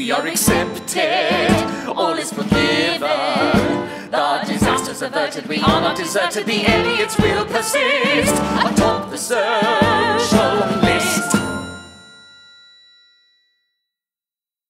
We are accepted, all is forgiven. The disaster's averted, we are not deserted. The idiots will persist